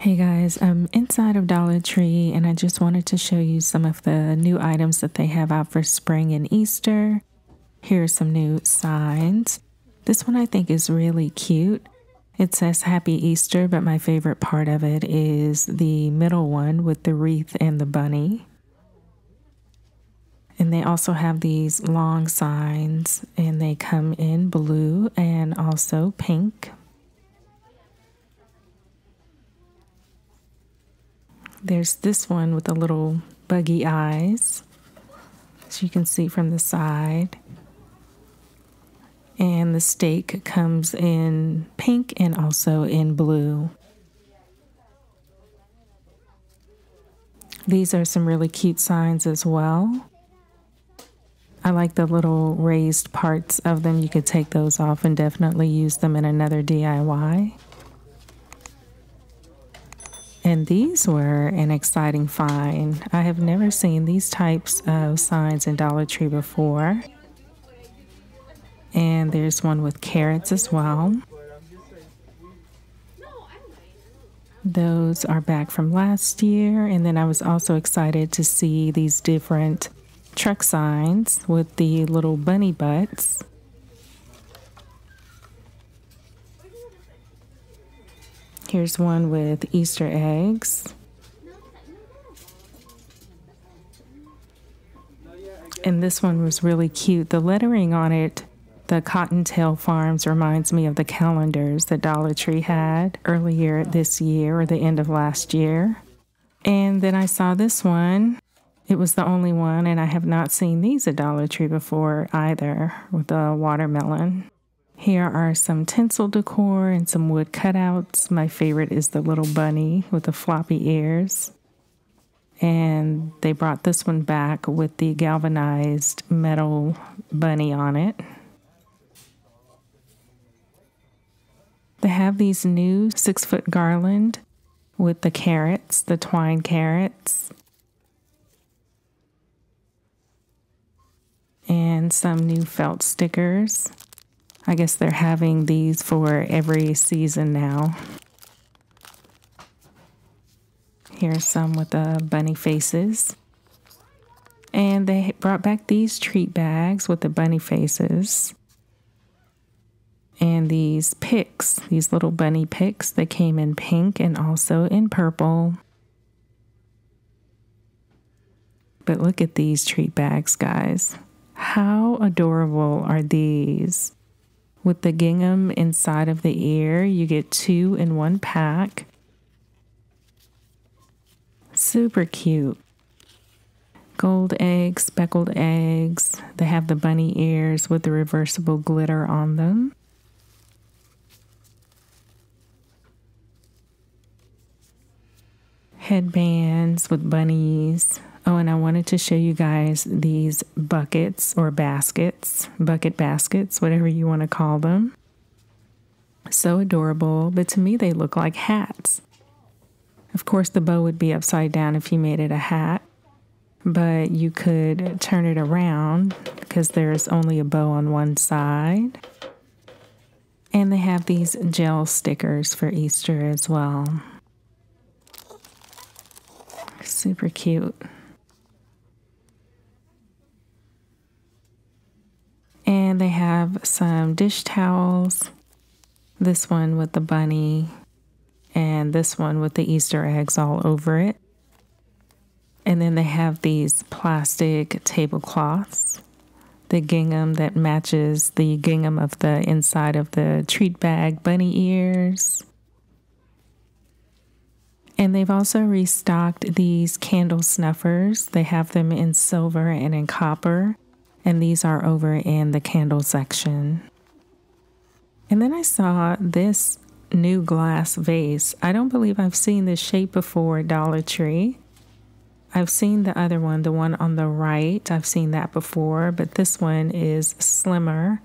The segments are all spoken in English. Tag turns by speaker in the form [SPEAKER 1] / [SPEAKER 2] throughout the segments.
[SPEAKER 1] Hey guys, I'm inside of Dollar Tree and I just wanted to show you some of the new items that they have out for spring and Easter. Here are some new signs. This one I think is really cute. It says Happy Easter, but my favorite part of it is the middle one with the wreath and the bunny. And they also have these long signs and they come in blue and also pink. There's this one with the little buggy eyes, as you can see from the side. And the stake comes in pink and also in blue. These are some really cute signs as well. I like the little raised parts of them. You could take those off and definitely use them in another DIY. And these were an exciting find. I have never seen these types of signs in Dollar Tree before. And there's one with carrots as well. Those are back from last year. And then I was also excited to see these different truck signs with the little bunny butts. Here's one with Easter eggs. And this one was really cute. The lettering on it, the Cottontail Farms, reminds me of the calendars that Dollar Tree had earlier this year or the end of last year. And then I saw this one. It was the only one, and I have not seen these at Dollar Tree before either with the watermelon. Here are some tinsel decor and some wood cutouts. My favorite is the little bunny with the floppy ears. And they brought this one back with the galvanized metal bunny on it. They have these new six foot garland with the carrots, the twine carrots. And some new felt stickers. I guess they're having these for every season now. Here's some with the bunny faces. And they brought back these treat bags with the bunny faces. And these picks, these little bunny picks, they came in pink and also in purple. But look at these treat bags, guys. How adorable are these? With the gingham inside of the ear, you get two in one pack. Super cute. Gold eggs, speckled eggs. They have the bunny ears with the reversible glitter on them. Headbands with bunnies. Oh, and I wanted to show you guys these buckets or baskets, bucket baskets, whatever you want to call them. So adorable, but to me they look like hats. Of course, the bow would be upside down if you made it a hat, but you could turn it around because there's only a bow on one side. And they have these gel stickers for Easter as well. Super cute. And they have some dish towels. This one with the bunny, and this one with the Easter eggs all over it. And then they have these plastic tablecloths, the gingham that matches the gingham of the inside of the treat bag bunny ears. And they've also restocked these candle snuffers. They have them in silver and in copper and these are over in the candle section. And then I saw this new glass vase. I don't believe I've seen this shape before Dollar Tree. I've seen the other one, the one on the right. I've seen that before, but this one is slimmer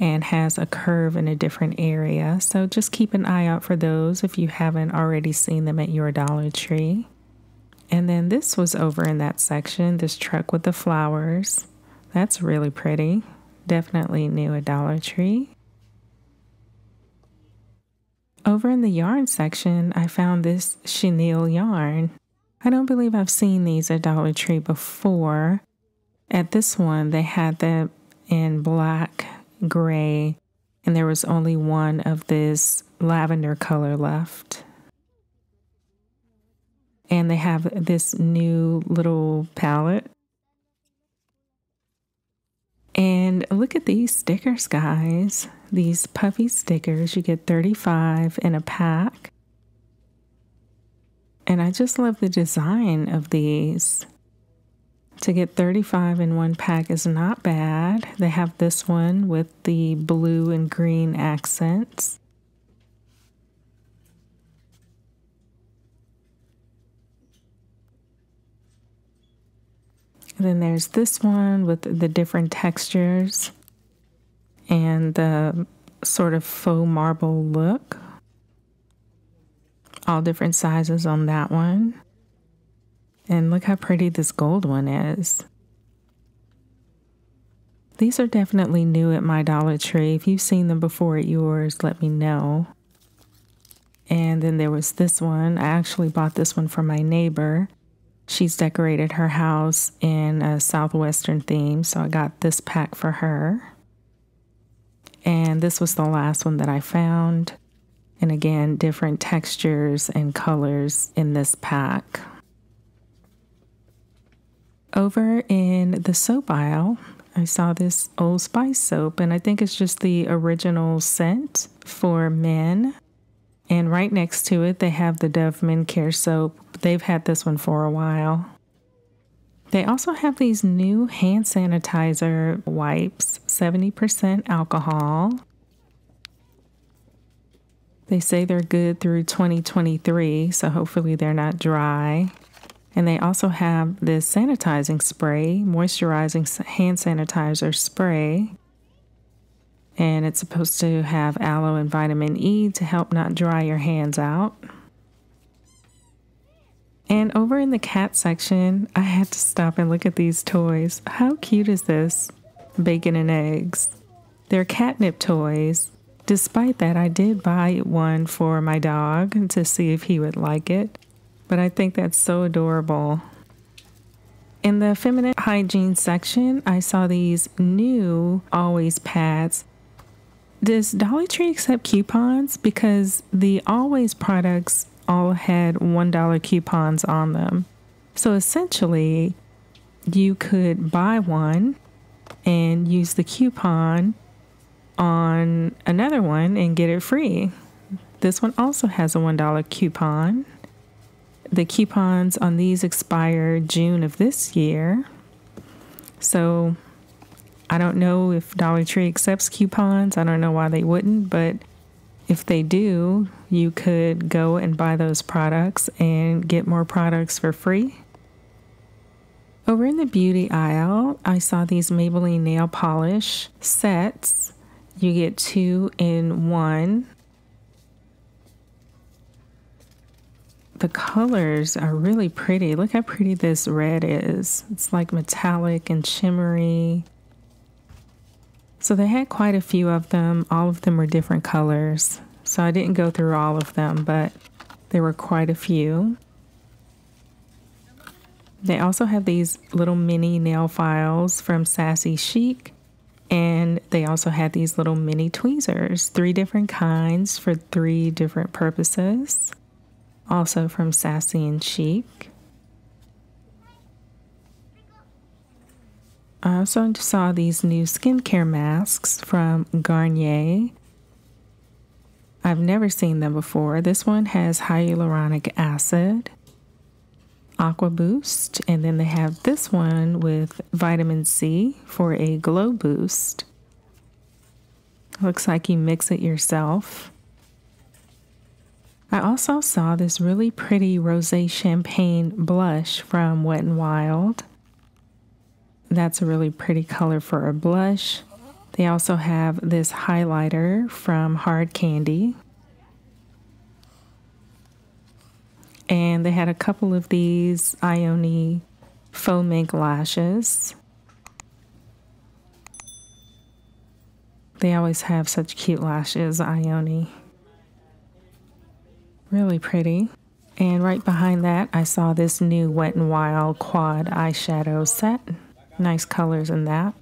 [SPEAKER 1] and has a curve in a different area. So just keep an eye out for those if you haven't already seen them at your Dollar Tree. And then this was over in that section, this truck with the flowers. That's really pretty. Definitely new at Dollar Tree. Over in the yarn section, I found this chenille yarn. I don't believe I've seen these at Dollar Tree before. At this one, they had them in black, gray, and there was only one of this lavender color left. And they have this new little palette. And look at these stickers, guys. These puffy stickers. You get 35 in a pack. And I just love the design of these. To get 35 in one pack is not bad. They have this one with the blue and green accents. Then there's this one with the different textures and the sort of faux marble look. All different sizes on that one. And look how pretty this gold one is. These are definitely new at my Dollar Tree. If you've seen them before at yours, let me know. And then there was this one. I actually bought this one for my neighbor. She's decorated her house in a southwestern theme, so I got this pack for her. And this was the last one that I found. And again, different textures and colors in this pack. Over in the soap aisle, I saw this Old Spice soap, and I think it's just the original scent for men. And right next to it, they have the Dove Men Care soap. They've had this one for a while. They also have these new hand sanitizer wipes, 70% alcohol. They say they're good through 2023, so hopefully they're not dry. And they also have this sanitizing spray, moisturizing hand sanitizer spray. And it's supposed to have aloe and vitamin E to help not dry your hands out. And over in the cat section, I had to stop and look at these toys. How cute is this? Bacon and eggs. They're catnip toys. Despite that, I did buy one for my dog to see if he would like it but I think that's so adorable. In the feminine hygiene section, I saw these new Always pads. Does Dollar Tree accept coupons? Because the Always products all had $1 coupons on them. So essentially, you could buy one and use the coupon on another one and get it free. This one also has a $1 coupon. The coupons on these expire June of this year. So I don't know if Dollar Tree accepts coupons. I don't know why they wouldn't, but if they do, you could go and buy those products and get more products for free. Over in the beauty aisle, I saw these Maybelline nail polish sets. You get two in one. the colors are really pretty. Look how pretty this red is. It's like metallic and shimmery. So they had quite a few of them. All of them were different colors. So I didn't go through all of them, but there were quite a few. They also have these little mini nail files from Sassy Chic. And they also had these little mini tweezers, three different kinds for three different purposes also from Sassy and Chic. Also saw these new skincare masks from Garnier. I've never seen them before. This one has hyaluronic acid, Aqua Boost, and then they have this one with vitamin C for a glow boost. Looks like you mix it yourself. I also saw this really pretty rose champagne blush from Wet n Wild. That's a really pretty color for a blush. They also have this highlighter from Hard Candy. And they had a couple of these Ioni faux mink lashes. They always have such cute lashes, Ioni. Really pretty. And right behind that, I saw this new Wet n Wild quad eyeshadow set. Nice colors in that.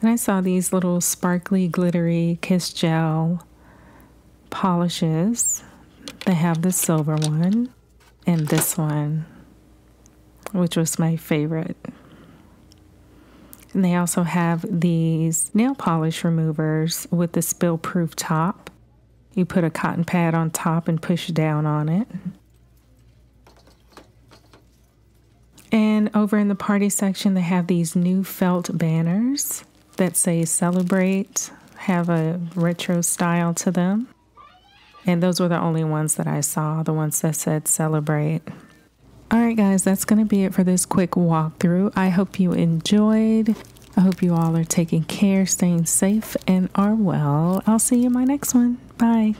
[SPEAKER 1] And I saw these little sparkly, glittery Kiss Gel polishes. They have the silver one and this one, which was my favorite. And they also have these nail polish removers with the spill proof top. You put a cotton pad on top and push down on it. Over in the party section, they have these new felt banners that say celebrate, have a retro style to them. And those were the only ones that I saw, the ones that said celebrate. All right, guys, that's going to be it for this quick walkthrough. I hope you enjoyed. I hope you all are taking care, staying safe, and are well. I'll see you in my next one. Bye.